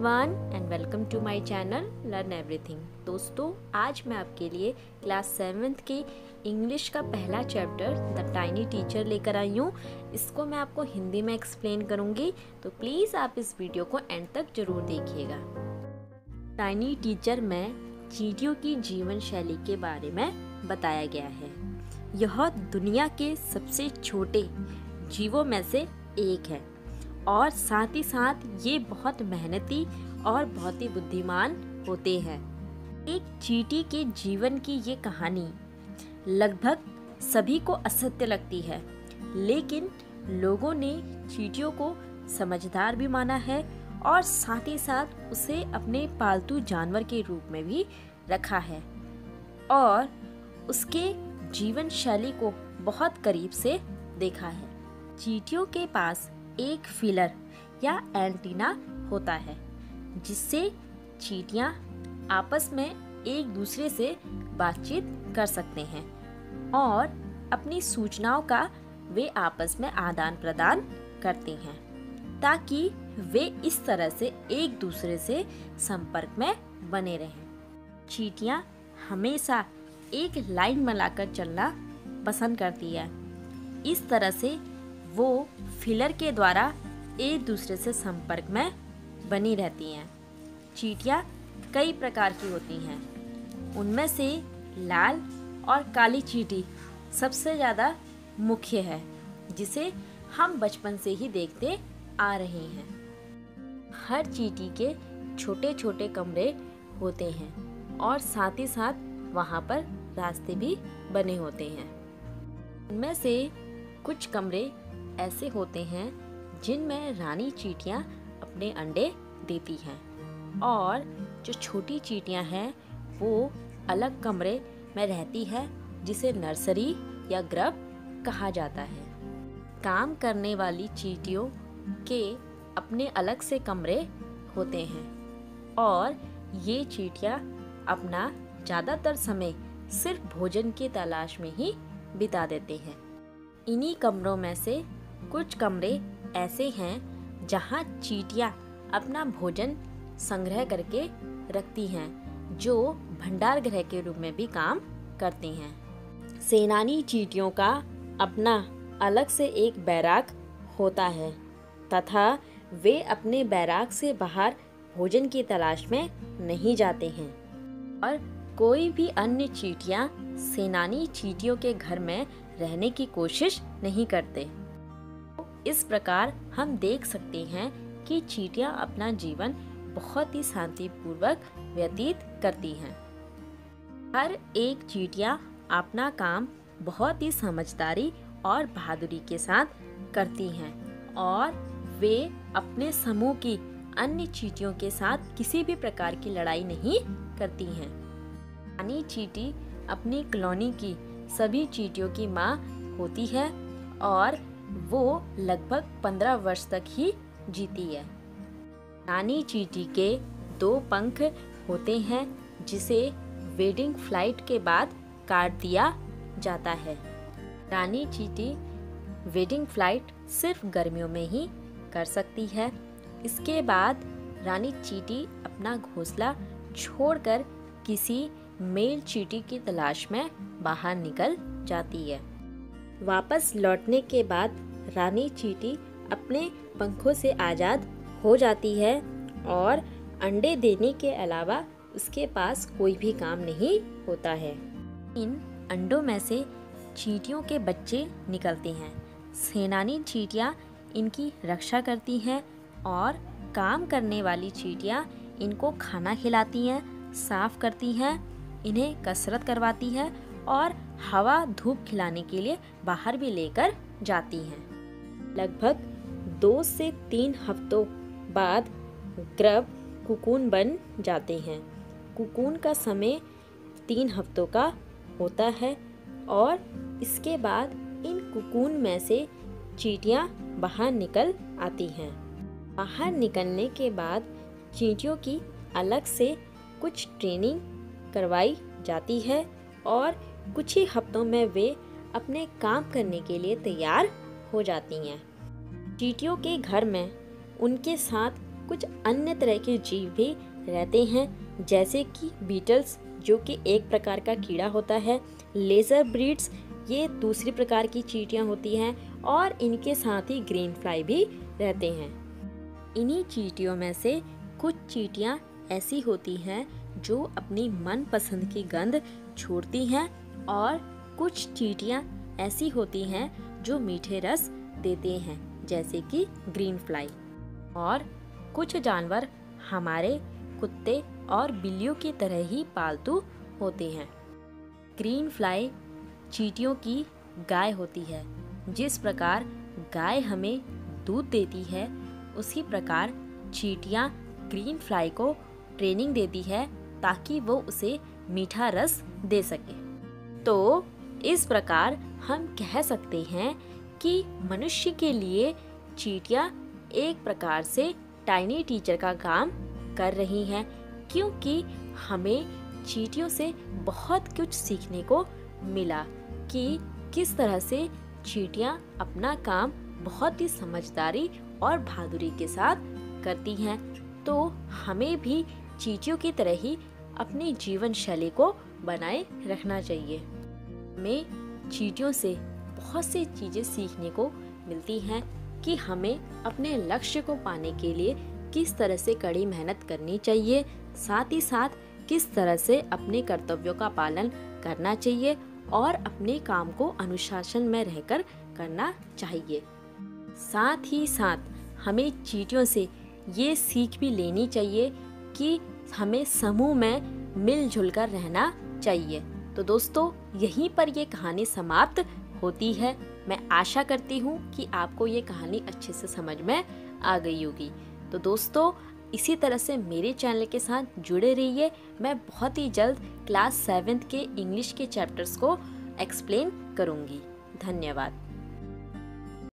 Everyone and welcome to my channel learn everything दोस्तों, आज मैं आपके लिए क्लास सेवेंथ के इंग्लिश का पहला चैप्टर द टाइनी टीचर लेकर आई हूँ। इसको मैं आपको हिंदी में एक्सप्लेन करूँगी तो प्लीज़ आप इस वीडियो को एंड तक ज़रूर देखिएगा। टाइनी टीचर में चीटियों की जीवन शैली के बारे में बताया गया है। यह दुनिया के सबसे छोटे जीवों में से एक है। और साथ ही साथ ये बहुत मेहनती और बहुत ही बुद्धिमान होते हैं। एक चीटी के जीवन की ये कहानी लगभग सभी को असत्य लगती है, लेकिन लोगों ने चीटियों को समझदार भी माना है और साथ ही साथ उसे अपने पालतू जानवर के रूप में भी रखा है और उसके जीवन शैली को बहुत करीब से देखा है। चीटियों के पास एक फिलर या एंटीना होता है, जिससे चीटियाँ आपस में एक दूसरे से बातचीत कर सकते हैं और अपनी सूचनाओं का वे आपस में आदान प्रदान करते हैं, ताकि वे इस तरह से एक दूसरे से संपर्क में बने रहें। चीटियाँ हमेशा एक लाइन बनाकर चलना पसंद करती है। इस तरह से वो फिलर के द्वारा एक दूसरे से संपर्क में बनी रहती हैं। चीटियाँ कई प्रकार की होती हैं। उनमें से लाल और काली चीटी सबसे ज़्यादा मुख्य है, जिसे हम बचपन से ही देखते आ रहे हैं। हर चीटी के छोटे छोटे कमरे होते हैं और साथ ही साथ वहाँ पर रास्ते भी बने होते हैं। उनमें से कुछ कमरे ऐसे होते हैं जिनमें रानी चीटियाँ अपने अंडे देती हैं। और जो छोटी चीटियाँ हैं, वो अलग कमरे में रहती है, जिसे नर्सरी या ग्रब कहा जाता है। काम करने वाली चीटियों के अपने अलग से कमरे होते हैं। और ये चीटियाँ अपना ज़्यादातर समय सिर्फ़ भोजन की तलाश में ही बिता देते हैं। इन्हीं कमरों में से कुछ कमरे ऐसे हैं जहाँ चीटियाँ अपना भोजन संग्रह करके रखती हैं, जो भंडार गृह के रूप में भी काम करते हैं। सेनानी चीटियों का अपना अलग से एक बैराक होता है, तथा वे अपने बैराक से बाहर भोजन की तलाश में नहीं जाते हैं। और कोई भी अन्य चीटियाँ सेनानी चीटियों के घर में रहने की कोशिश नहीं करते। इस प्रकार हम देख सकते हैं कि चीटियाँ अपना जीवन बहुत ही शांतिपूर्वक व्यतीत करती हैं। हर एक चीटियाँ अपना काम बहुत ही समझदारी और बहादुरी के साथ करती हैं और वे अपने समूह की अन्य चीटियों के साथ किसी भी प्रकार की लड़ाई नहीं करती हैं। रानी चीटी अपनी कॉलोनी की सभी चीटियों की माँ होती है और वो लगभग पंद्रह वर्ष तक ही जीती है। रानी चीटी के दो पंख होते हैं, जिसे वेडिंग फ़्लाइट के बाद काट दिया जाता है। रानी चीटी वेडिंग फ़्लाइट सिर्फ़ गर्मियों में ही कर सकती है। इसके बाद रानी चीटी अपना घोंसला छोड़कर किसी मेल चीटी की तलाश में बाहर निकल जाती है। वापस लौटने के बाद रानी चीटी अपने पंखों से आज़ाद हो जाती है और अंडे देने के अलावा उसके पास कोई भी काम नहीं होता है। इन अंडों में से चीटियों के बच्चे निकलते हैं। सेनानी चीटियाँ इनकी रक्षा करती हैं और काम करने वाली चीटियाँ इनको खाना खिलाती हैं, साफ़ करती हैं, इन्हें कसरत करवाती हैं और हवा धूप खिलाने के लिए बाहर भी लेकर जाती हैं। लगभग दो से तीन हफ्तों बाद ग्रब कुकून बन जाते हैं। कुकून का समय तीन हफ्तों का होता है और इसके बाद इन कुकून में से चींटियाँ बाहर निकल आती हैं। बाहर निकलने के बाद चींटियों की अलग से कुछ ट्रेनिंग करवाई जाती है और कुछ ही हफ्तों में वे अपने काम करने के लिए तैयार हो जाती हैं। चीटियों के घर में उनके साथ कुछ अन्य तरह के जीव भी रहते हैं, जैसे कि बीटल्स, जो कि एक प्रकार का कीड़ा होता है। लेज़र ब्रीड्स, ये दूसरी प्रकार की चीटियाँ होती हैं और इनके साथ ही ग्रीन फ्लाई भी रहते हैं। इन्हीं चीटियों में से कुछ चीटियाँ ऐसी होती हैं, जो अपनी मनपसंद की गंध छोड़ती हैं और कुछ चीटियाँ ऐसी होती हैं जो मीठे रस देते हैं, जैसे कि ग्रीन फ्लाई। और कुछ जानवर हमारे कुत्ते और बिल्लियों की तरह ही पालतू होते हैं। ग्रीन फ्लाई चीटियों की गाय होती है, जिस प्रकार गाय हमें दूध देती है, उसी प्रकार चीटियाँ ग्रीन फ्लाई को ट्रेनिंग देती है ताकि वो उसे मीठा रस दे सके। तो इस प्रकार हम कह सकते हैं कि मनुष्य के लिए चीटियाँ एक प्रकार से टाइनी टीचर का काम कर रही हैं, क्योंकि हमें चीटियों से बहुत कुछ सीखने को मिला कि किस तरह से चीटियाँ अपना काम बहुत ही समझदारी और बहादुरी के साथ करती हैं। तो हमें भी चीटियों की तरह ही अपनी जीवन शैली को बनाए रखना चाहिए। हमें चीटियों से, बहुत सी चीज़ें सीखने को मिलती हैं कि हमें अपने लक्ष्य को पाने के लिए किस तरह से कड़ी मेहनत करनी चाहिए, साथ ही साथ किस तरह से अपने कर्तव्यों का पालन करना चाहिए और अपने काम को अनुशासन में रहकर करना चाहिए। साथ ही साथ हमें चीटियों से ये सीख भी लेनी चाहिए कि हमें समूह में मिलजुल कर रहना चाहिए। तो दोस्तों, यहीं पर ये कहानी समाप्त होती है। मैं आशा करती हूँ कि आपको ये कहानी अच्छे से समझ में आ गई होगी। तो दोस्तों, इसी तरह से मेरे चैनल के साथ जुड़े रहिए। मैं बहुत ही जल्द क्लास सेवेंथ के इंग्लिश के चैप्टर्स को एक्सप्लेन करूँगी। धन्यवाद।